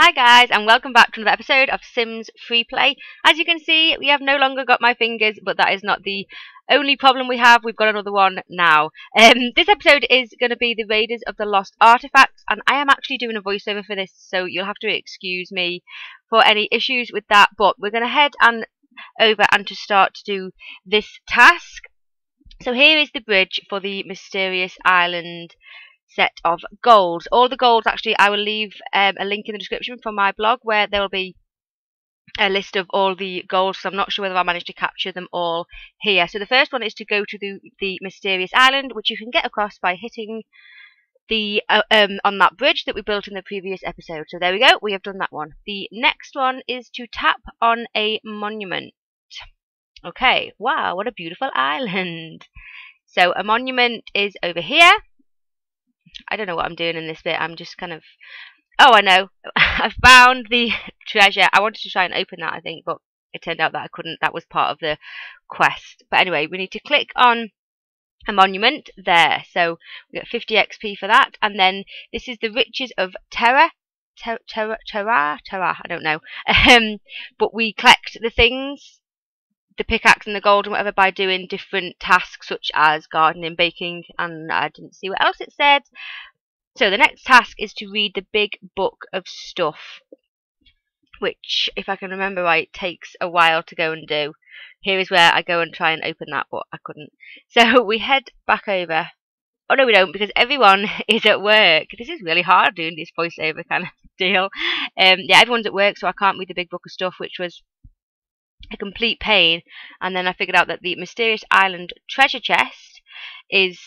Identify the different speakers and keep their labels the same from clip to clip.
Speaker 1: Hi guys and welcome back to another episode of Sims Freeplay. As you can see we have no longer got my fingers but that is not the only problem we have, we've got another one now. Um, this episode is going to be the Raiders of the Lost Artifacts and I am actually doing a voiceover for this so you'll have to excuse me for any issues with that but we're going to head and over and to start to do this task. So here is the bridge for the mysterious island set of goals. All the goals, actually, I will leave um, a link in the description for my blog where there will be a list of all the goals. So I'm not sure whether I managed to capture them all here. So the first one is to go to the, the mysterious island, which you can get across by hitting the uh, um, on that bridge that we built in the previous episode. So there we go, we have done that one. The next one is to tap on a monument. Okay, wow, what a beautiful island. So a monument is over here. I don't know what I'm doing in this bit. I'm just kind of... Oh, I know. I found the treasure. I wanted to try and open that, I think, but it turned out that I couldn't. That was part of the quest. But anyway, we need to click on a monument there. So we get 50 XP for that. And then this is the riches of Terra. Terra, Terra, Terra, Terra, I don't know. Um, but we collect the things the pickaxe and the gold and whatever by doing different tasks such as gardening, baking, and I didn't see what else it said. So the next task is to read the big book of stuff, which, if I can remember right, takes a while to go and do. Here is where I go and try and open that, but I couldn't. So we head back over. Oh no, we don't, because everyone is at work. This is really hard doing this voiceover kind of deal. Um, yeah, everyone's at work, so I can't read the big book of stuff, which was a complete pain. And then I figured out that the Mysterious Island treasure chest is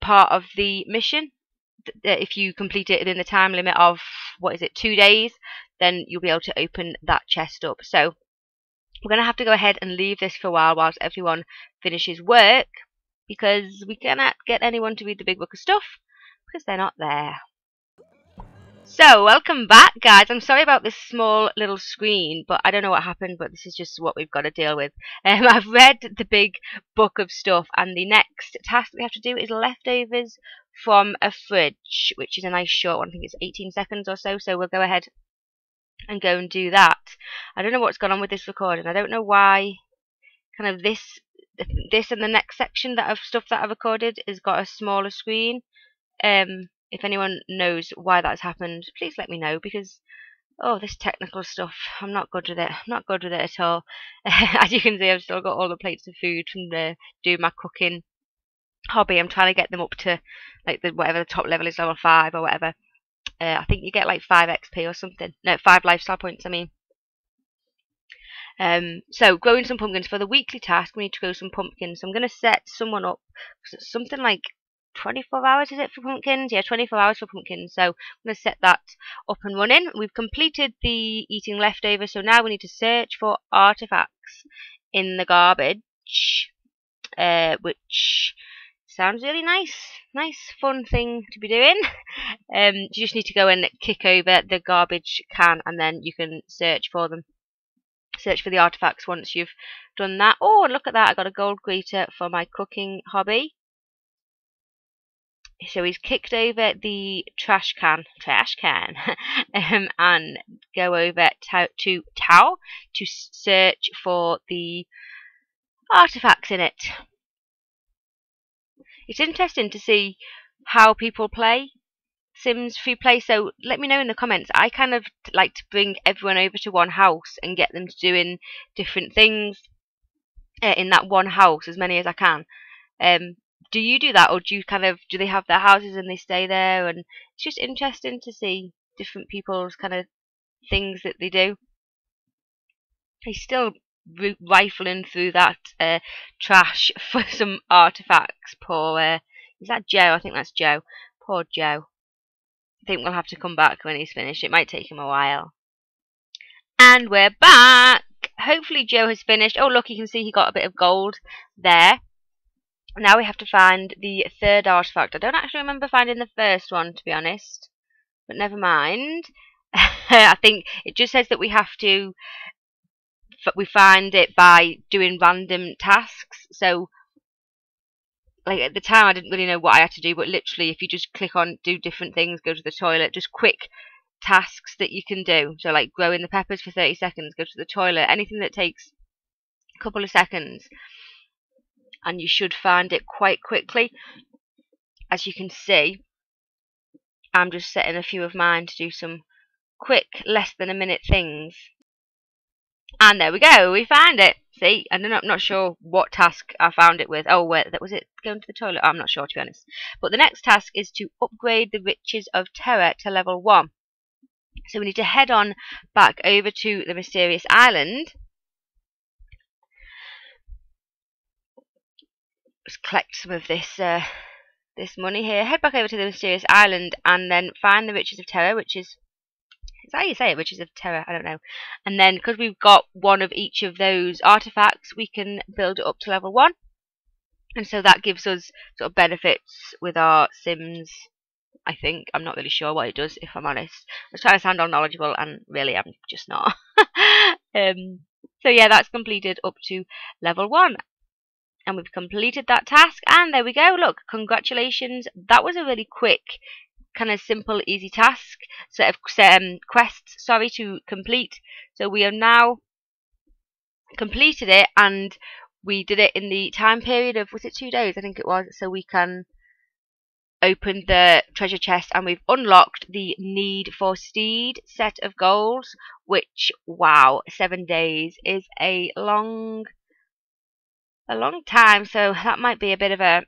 Speaker 1: part of the mission. That uh, If you complete it within the time limit of, what is it, two days, then you'll be able to open that chest up. So we're going to have to go ahead and leave this for a while whilst everyone finishes work because we cannot get anyone to read the big book of stuff because they're not there. So, welcome back, guys. I'm sorry about this small little screen, but I don't know what happened, but this is just what we've got to deal with. Um, I've read the big book of stuff, and the next task we have to do is leftovers from a fridge, which is a nice short one. I think it's 18 seconds or so, so we'll go ahead and go and do that. I don't know what's gone on with this recording. I don't know why kind of this this and the next section that of stuff that I've recorded has got a smaller screen. Um, if anyone knows why that's happened, please let me know because oh, this technical stuff, I'm not good with it. I'm not good with it at all. As you can see, I've still got all the plates of food from the do my cooking hobby. I'm trying to get them up to like the whatever the top level is, level five or whatever. Uh, I think you get like five XP or something. No, five lifestyle points. I mean. Um, so growing some pumpkins for the weekly task, we need to grow some pumpkins. So I'm going to set someone up something like 24 hours is it for pumpkins? Yeah, 24 hours for pumpkins. So I'm going to set that up and running. We've completed the eating leftovers, so now we need to search for artifacts in the garbage, uh, which sounds really nice. Nice, fun thing to be doing. um, you just need to go and kick over the garbage can and then you can search for them. Search for the artifacts once you've done that. Oh, look at that. I got a gold greeter for my cooking hobby so he's kicked over the trash can, trash can, um, and go over to, to Tau to search for the artifacts in it. It's interesting to see how people play Sims Free Play, So let me know in the comments. I kind of like to bring everyone over to one house and get them to doing different things uh, in that one house, as many as I can. Um, do you do that or do you kind of do they have their houses and they stay there? And it's just interesting to see different people's kind of things that they do. He's still rifling through that uh, trash for some artifacts poor uh, is that joe? I think that's joe. Poor joe. I think we'll have to come back when he's finished. It might take him a while. And we're back! Hopefully joe has finished. Oh look you can see he got a bit of gold there now we have to find the third artifact. I don't actually remember finding the first one, to be honest. But never mind. I think it just says that we have to we find it by doing random tasks. So, like at the time, I didn't really know what I had to do, but literally, if you just click on do different things, go to the toilet, just quick tasks that you can do. So like growing the peppers for 30 seconds, go to the toilet, anything that takes a couple of seconds. And you should find it quite quickly. As you can see, I'm just setting a few of mine to do some quick, less than a minute things. And there we go, we found it. See, I'm not, sure what task I found it with. Oh, wait, that was it going to the toilet? I'm not sure, to be honest. But the next task is to upgrade the Riches of Terror to level 1. So we need to head on back over to the Mysterious Island. Collect some of this uh, this money here. Head back over to the Mysterious Island and then find the Riches of Terror, which is is that how you say it? Riches of Terror? I don't know. And then, because we've got one of each of those artifacts, we can build it up to level 1. And so that gives us sort of benefits with our Sims, I think. I'm not really sure what it does, if I'm honest. I was trying to sound all knowledgeable, and really I'm just not. um, so yeah, that's completed up to level 1. And we've completed that task, and there we go. Look, congratulations. That was a really quick kind of simple, easy task, set of um, quests, sorry, to complete. So we have now completed it and we did it in the time period of, was it two days? I think it was. So we can open the treasure chest and we've unlocked the Need for Steed set of goals, which, wow, seven days is a long, a long time. So that might be a bit of a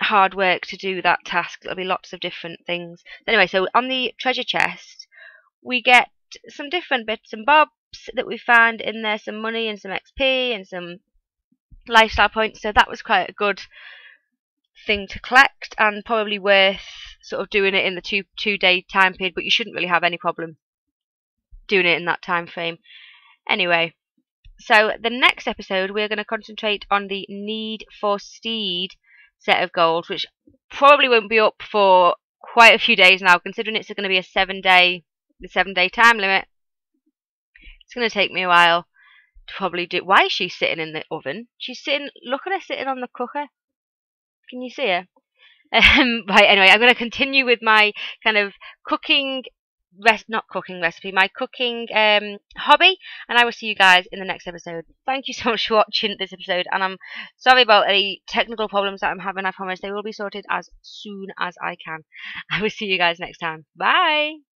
Speaker 1: hard work to do that task. There'll be lots of different things. Anyway, so on the treasure chest, we get some different bits and bobs that we found in there, some money and some XP and some lifestyle points. So that was quite a good thing to collect and probably worth sort of doing it in the two two day time period, but you shouldn't really have any problem doing it in that time frame. Anyway, so the next episode we're going to concentrate on the need for steed set of goals, which probably won't be up for quite a few days now, considering it's going to be a seven day, the seven day time limit. It's going to take me a while to probably do. Why is she sitting in the oven? She's sitting. Look at her sitting on the cooker. Can you see her? Um, right. Anyway, I'm going to continue with my kind of cooking not cooking recipe, my cooking um, hobby, and I will see you guys in the next episode. Thank you so much for watching this episode, and I'm sorry about any technical problems that I'm having. I promise they will be sorted as soon as I can. I will see you guys next time. Bye!